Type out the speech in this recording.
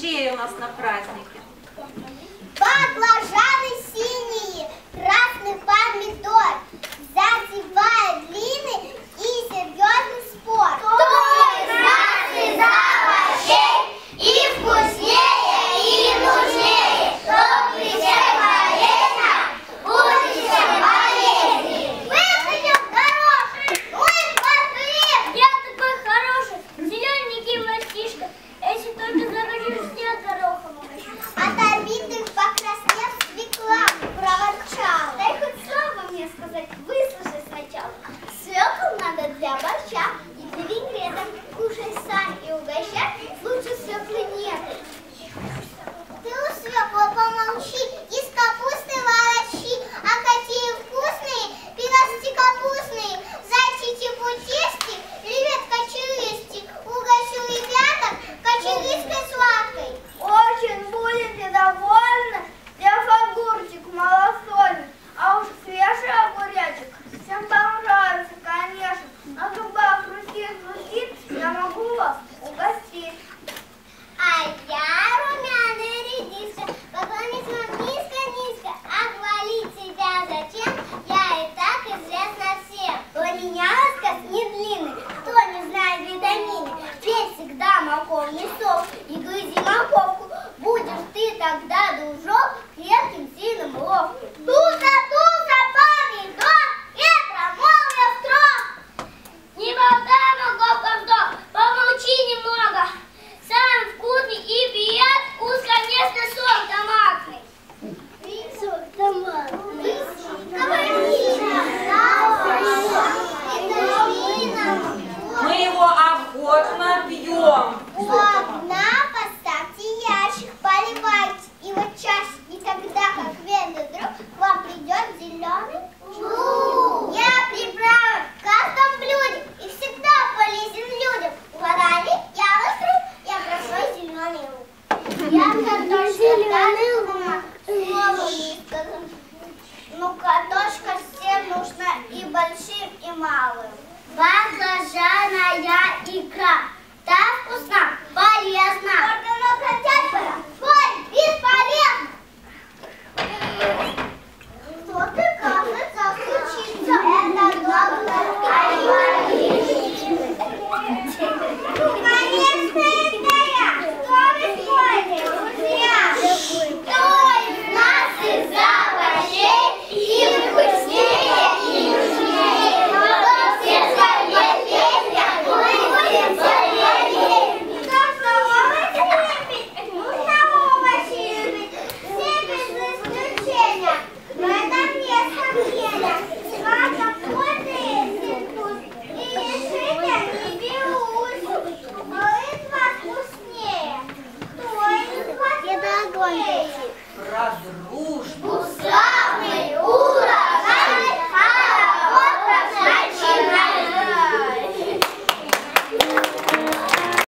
Быстрее у нас на празднике. Баклажаны синие, красный помидор. для борща и для винегрета. Кушай сам и угощай, тогда дружок крепким сильным ловким. Про дружбу славный ур!